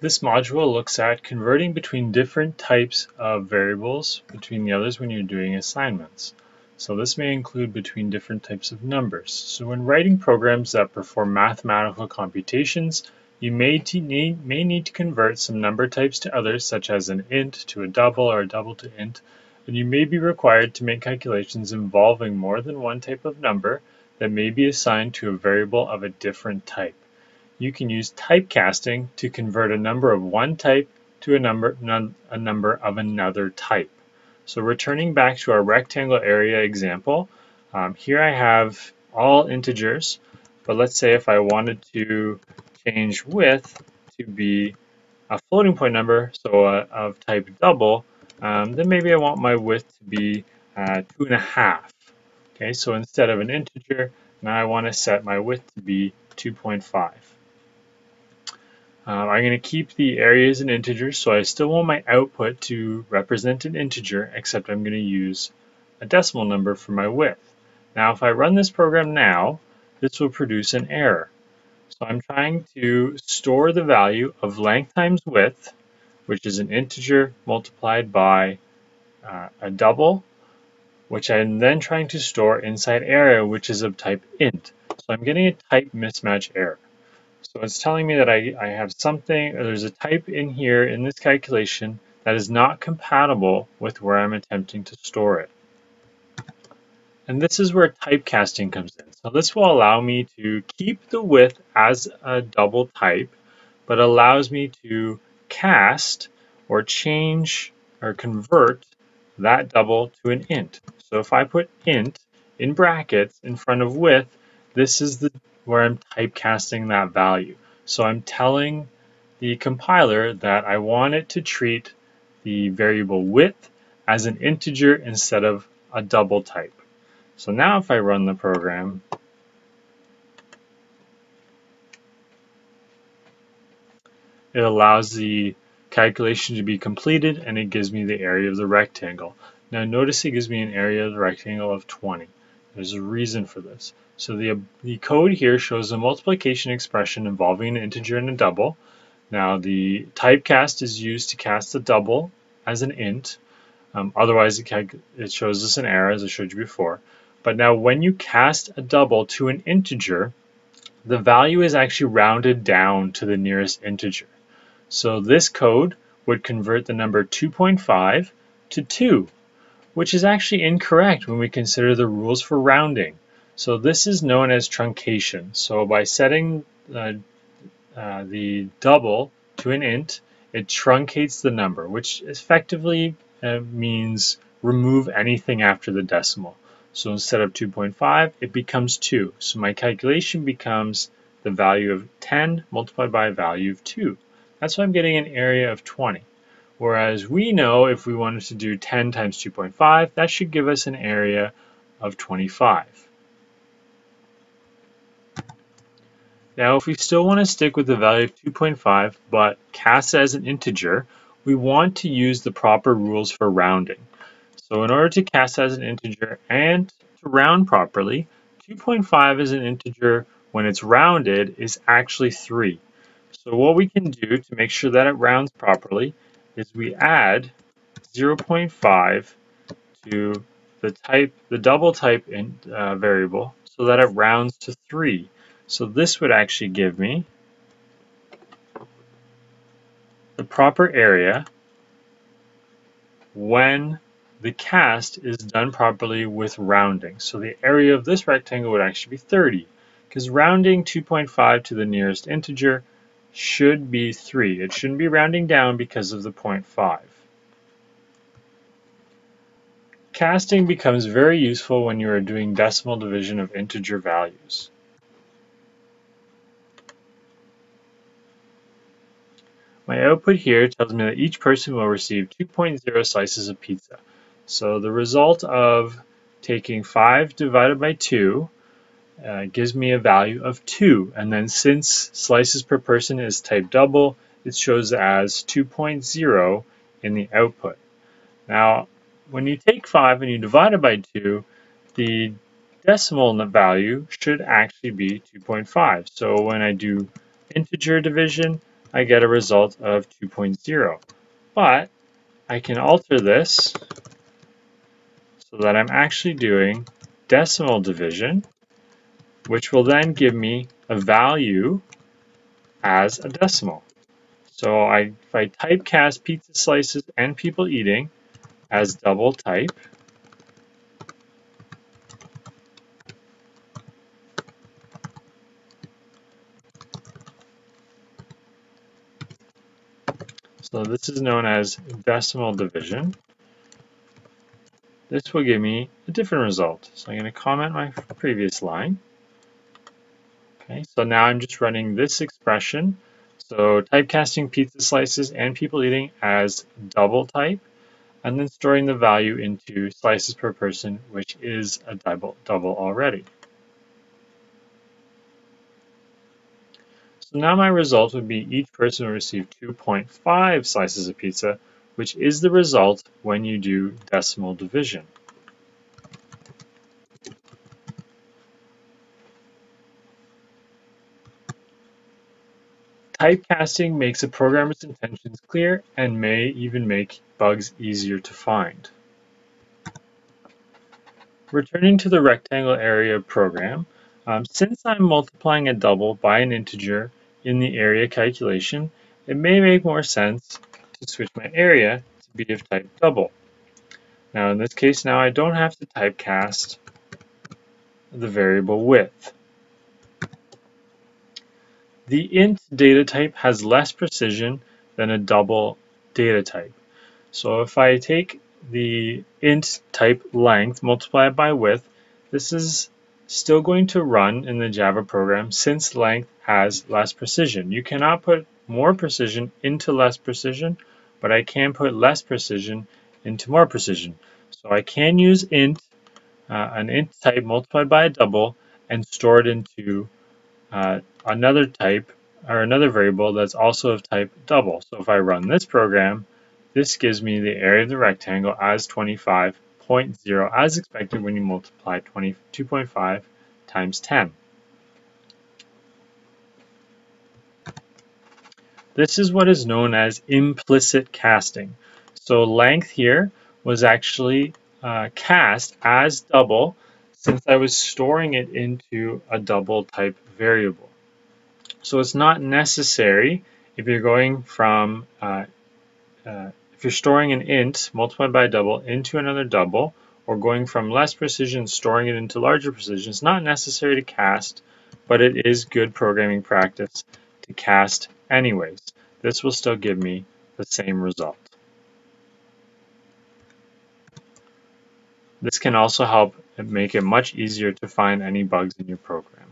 This module looks at converting between different types of variables between the others when you're doing assignments. So this may include between different types of numbers. So when writing programs that perform mathematical computations, you may, need, may need to convert some number types to others, such as an int to a double or a double to int, and you may be required to make calculations involving more than one type of number that may be assigned to a variable of a different type you can use typecasting to convert a number of one type to a number, a number of another type. So returning back to our rectangle area example, um, here I have all integers, but let's say if I wanted to change width to be a floating point number, so uh, of type double, um, then maybe I want my width to be uh, two and a half. Okay, so instead of an integer, now I want to set my width to be 2.5. Um, I'm going to keep the areas as an integer, so I still want my output to represent an integer, except I'm going to use a decimal number for my width. Now, if I run this program now, this will produce an error. So I'm trying to store the value of length times width, which is an integer multiplied by uh, a double, which I'm then trying to store inside area, which is of type int. So I'm getting a type mismatch error. So it's telling me that I, I have something, or there's a type in here in this calculation that is not compatible with where I'm attempting to store it. And this is where typecasting comes in. So this will allow me to keep the width as a double type, but allows me to cast or change or convert that double to an int. So if I put int in brackets in front of width, this is the where I'm typecasting that value. So I'm telling the compiler that I want it to treat the variable width as an integer instead of a double type. So now if I run the program, it allows the calculation to be completed and it gives me the area of the rectangle. Now notice it gives me an area of the rectangle of 20. There's a reason for this. So the, the code here shows a multiplication expression involving an integer and a double. Now the typecast is used to cast the double as an int. Um, otherwise it, it shows us an error as I showed you before. But now when you cast a double to an integer, the value is actually rounded down to the nearest integer. So this code would convert the number 2.5 to 2 which is actually incorrect when we consider the rules for rounding. So this is known as truncation. So by setting uh, uh, the double to an int, it truncates the number, which effectively uh, means remove anything after the decimal. So instead of 2.5, it becomes 2. So my calculation becomes the value of 10 multiplied by a value of 2. That's why I'm getting an area of 20. Whereas we know if we wanted to do 10 times 2.5, that should give us an area of 25. Now, if we still want to stick with the value of 2.5, but cast it as an integer, we want to use the proper rules for rounding. So in order to cast as an integer and to round properly, 2.5 as an integer when it's rounded is actually 3. So what we can do to make sure that it rounds properly is we add 0.5 to the type, the double type in, uh, variable so that it rounds to 3. So this would actually give me the proper area when the cast is done properly with rounding. So the area of this rectangle would actually be 30 because rounding 2.5 to the nearest integer should be 3. It shouldn't be rounding down because of the 0.5. Casting becomes very useful when you are doing decimal division of integer values. My output here tells me that each person will receive 2.0 slices of pizza. So the result of taking 5 divided by 2 uh, gives me a value of 2. And then since slices per person is type double, it shows as 2.0 in the output. Now, when you take 5 and you divide it by 2, the decimal value should actually be 2.5. So when I do integer division, I get a result of 2.0. But I can alter this so that I'm actually doing decimal division, which will then give me a value as a decimal. So I, if I typecast pizza slices and people eating as double type, So this is known as decimal division. This will give me a different result. So I'm going to comment my previous line. Okay, so now I'm just running this expression. So typecasting pizza slices and people eating as double type, and then storing the value into slices per person, which is a double, double already. So now my result would be each person will receive 2.5 slices of pizza, which is the result when you do decimal division. Typecasting makes a programmer's intentions clear and may even make bugs easier to find. Returning to the rectangle area program, um, since I'm multiplying a double by an integer in the area calculation, it may make more sense to switch my area to be of type double. Now in this case now I don't have to typecast the variable width. The int data type has less precision than a double data type. So if I take the int type length multiplied by width, this is still going to run in the Java program since length has less precision. You cannot put more precision into less precision, but I can put less precision into more precision. So I can use int, uh, an int type multiplied by a double, and store it into uh, another type or another variable that's also of type double. So if I run this program, this gives me the area of the rectangle as 25.0 as expected when you multiply 22.5 times 10. This is what is known as implicit casting. So length here was actually uh, cast as double since I was storing it into a double type variable. So it's not necessary if you're going from, uh, uh, if you're storing an int multiplied by a double into another double, or going from less precision, storing it into larger precision, it's not necessary to cast, but it is good programming practice to cast anyways. This will still give me the same result. This can also help make it much easier to find any bugs in your program.